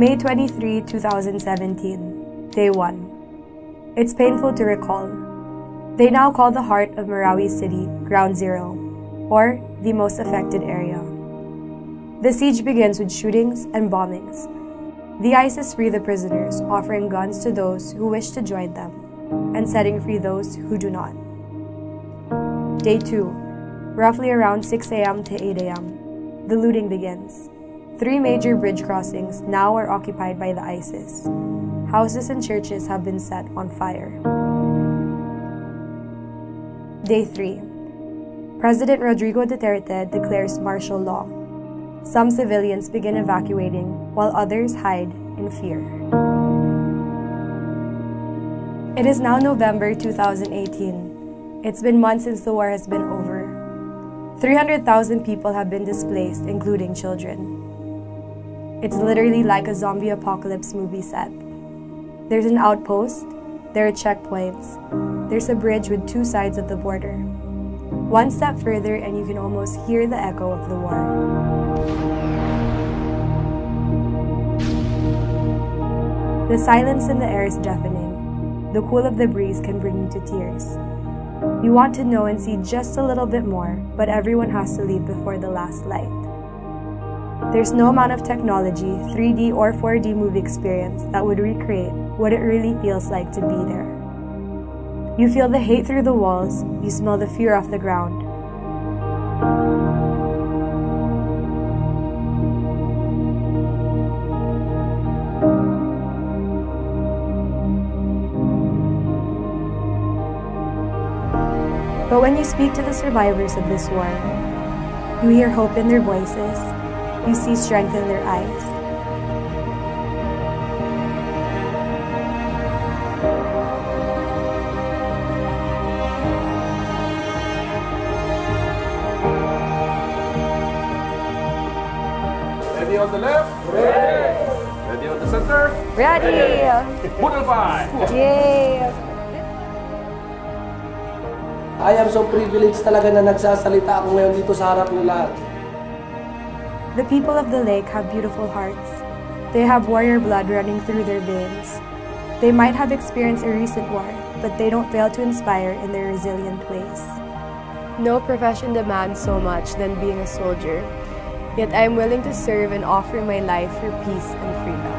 May 23, 2017, Day 1. It's painful to recall. They now call the heart of Marawi City Ground Zero, or the most affected area. The siege begins with shootings and bombings. The ISIS free the prisoners, offering guns to those who wish to join them, and setting free those who do not. Day 2. Roughly around 6 a.m. to 8 a.m. The looting begins. Three major bridge crossings now are occupied by the ISIS. Houses and churches have been set on fire. Day 3. President Rodrigo Duterte declares martial law. Some civilians begin evacuating, while others hide in fear. It is now November 2018. It's been months since the war has been over. 300,000 people have been displaced, including children. It's literally like a zombie apocalypse movie set. There's an outpost, there are checkpoints, there's a bridge with two sides of the border. One step further and you can almost hear the echo of the war. The silence in the air is deafening. The cool of the breeze can bring you to tears. You want to know and see just a little bit more, but everyone has to leave before the last light. There's no amount of technology, 3D or 4D movie experience that would recreate what it really feels like to be there. You feel the hate through the walls, you smell the fear off the ground. But when you speak to the survivors of this war, you hear hope in their voices, you see strength in their eyes. Ready on the left? Ready. Ready on the center? Ready! Model 5! Yay! I am so privileged talaga na nagsasalita ako ngayon dito sa harap ng lahat. The people of the lake have beautiful hearts. They have warrior blood running through their veins. They might have experienced a recent war, but they don't fail to inspire in their resilient ways. No profession demands so much than being a soldier, yet I am willing to serve and offer my life for peace and freedom.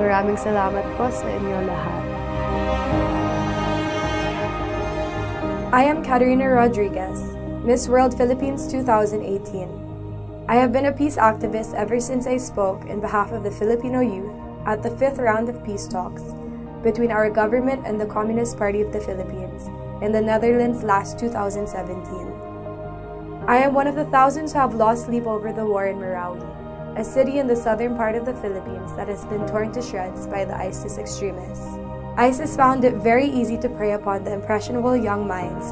Maraming salamat po sa inyo lahat. I am Katarina Rodriguez, Miss World Philippines 2018. I have been a peace activist ever since I spoke in behalf of the Filipino youth at the fifth round of peace talks between our government and the Communist Party of the Philippines in the Netherlands last 2017. I am one of the thousands who have lost sleep over the war in Marawi, a city in the southern part of the Philippines that has been torn to shreds by the ISIS extremists. ISIS found it very easy to prey upon the impressionable young minds.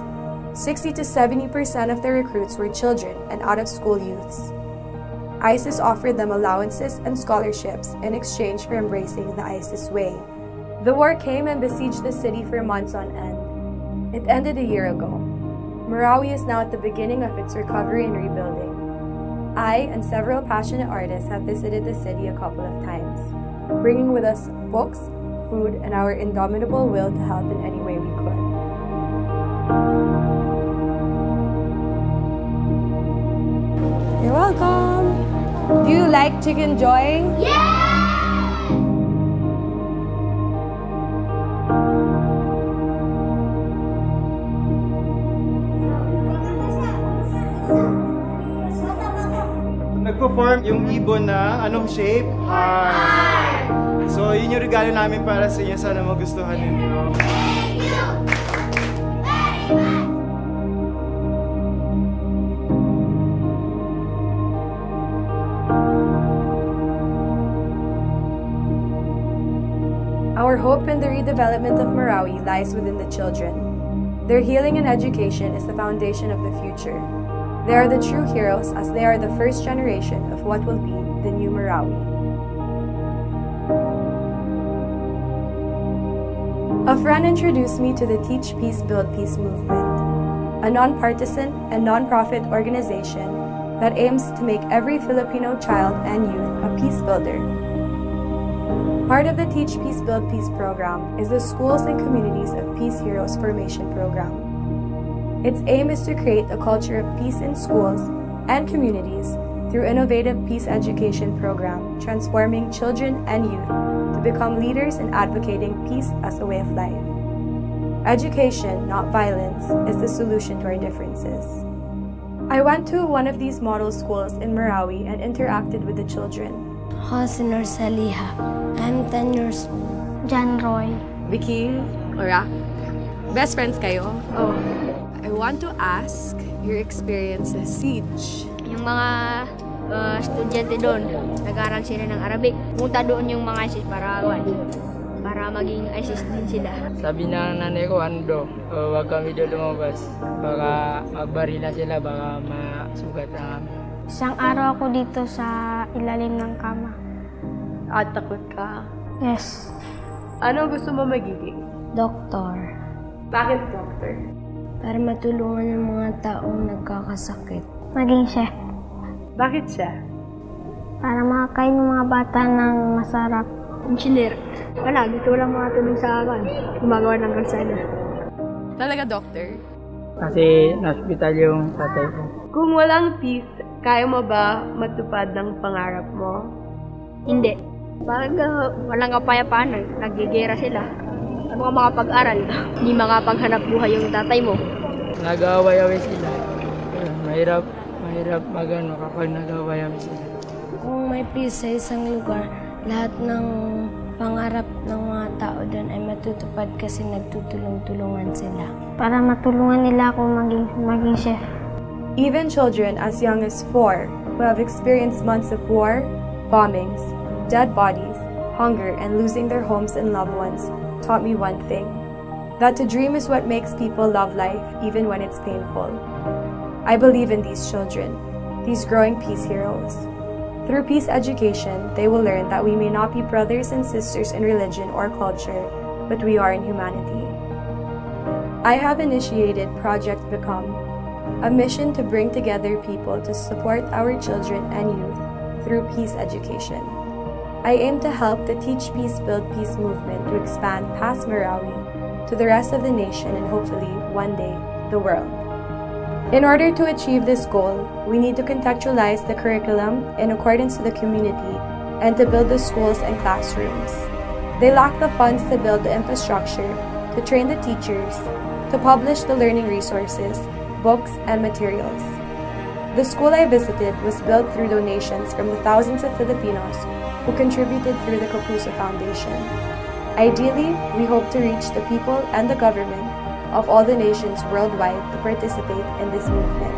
60 to 70% of the recruits were children and out of school youths. ISIS offered them allowances and scholarships in exchange for embracing the ISIS way. The war came and besieged the city for months on end. It ended a year ago. Marawi is now at the beginning of its recovery and rebuilding. I and several passionate artists have visited the city a couple of times, bringing with us books, food, and our indomitable will to help in any way we could. You're welcome. Do you like chicken joy? Nagpo-form yung ibon na anong shape? Heart. So, yun yung regalo namin para sa inyo. Sana magustuhan ninyo. Our hope in the redevelopment of Marawi lies within the children. Their healing and education is the foundation of the future. They are the true heroes as they are the first generation of what will be the new Marawi. A friend introduced me to the Teach Peace, Build Peace movement, a nonpartisan and nonprofit organization that aims to make every Filipino child and youth a peace builder. Part of the Teach Peace Build Peace program is the Schools and Communities of Peace Heroes Formation program. Its aim is to create a culture of peace in schools and communities through innovative peace education program, transforming children and youth become leaders in advocating peace as a way of life. Education, not violence, is the solution to our differences. I went to one of these model schools in Marawi and interacted with the children. Hosinor Saliha. I'm 10 years old. John Roy. Vicky, Ora, best friends kayo? Oh. I want to ask your experience sa Siege. Yung mga uh, estudyante doon, nag-aaral sila ng Arabic. Punta doon yung mga ISIS para awan. Para maging ISIS din sila. Sabi ng nanay ko, ano daw, uh, huwag kami doon lumabas. Baka magbarila sila, baka masugat na kami. Isang araw ako dito sa ilalim ng kama. At takot ka. Yes. Ano gusto mo magiging? Doktor. Bakit doctor? Para matulungan yung mga taong nagkakasakit. Maging chef. Bakit siya? Para makakain ng mga bata ng masarap. Engineer. Wala, dito lang mga tulong sa akin. Gumagawa ng kalsada. Talaga doctor? Kasi na-hospital yung tatay ko. Kung walang peace, kaya mo ba matupad ng pangarap mo? Hindi. Pag uh, walang kapayapaan, nagigera sila. Ano ka makapag-aral? Hindi makapaghanap buhay yung tatay mo. Nag-aaway-away sila. Mahirap, mahirap magano kapag nag-aaway-away sila. Kung may peace sa isang lugar, lahat ng pangarap ng mga tao doon ay matutupad kasi nagtutulong-tulungan sila. Para matulungan nila ako maging, maging chef. Even children as young as four who have experienced months of war, bombings, dead bodies, hunger, and losing their homes and loved ones taught me one thing that to dream is what makes people love life even when it's painful. I believe in these children, these growing peace heroes. Through peace education, they will learn that we may not be brothers and sisters in religion or culture, but we are in humanity. I have initiated Project Become, a mission to bring together people to support our children and youth through peace education. I aim to help the Teach Peace Build Peace movement to expand past Marawi to the rest of the nation and hopefully, one day, the world. In order to achieve this goal, we need to contextualize the curriculum in accordance to the community and to build the schools and classrooms. They lack the funds to build the infrastructure, to train the teachers, to publish the learning resources, books, and materials. The school I visited was built through donations from the thousands of Filipinos who contributed through the Kapuso Foundation. Ideally, we hope to reach the people and the government of all the nations worldwide to participate in this movement.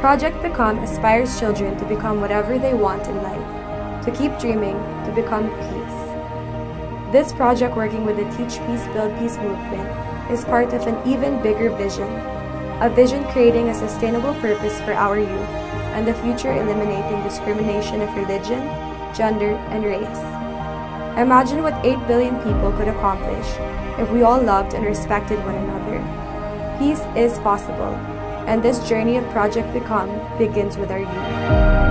Project Become aspires children to become whatever they want in life, to keep dreaming, to become peace. This project, working with the Teach Peace, Build Peace movement, is part of an even bigger vision a vision creating a sustainable purpose for our youth and the future eliminating discrimination of religion, gender, and race. Imagine what 8 billion people could accomplish if we all loved and respected one another. Peace is possible, and this journey of Project Become begins with our youth.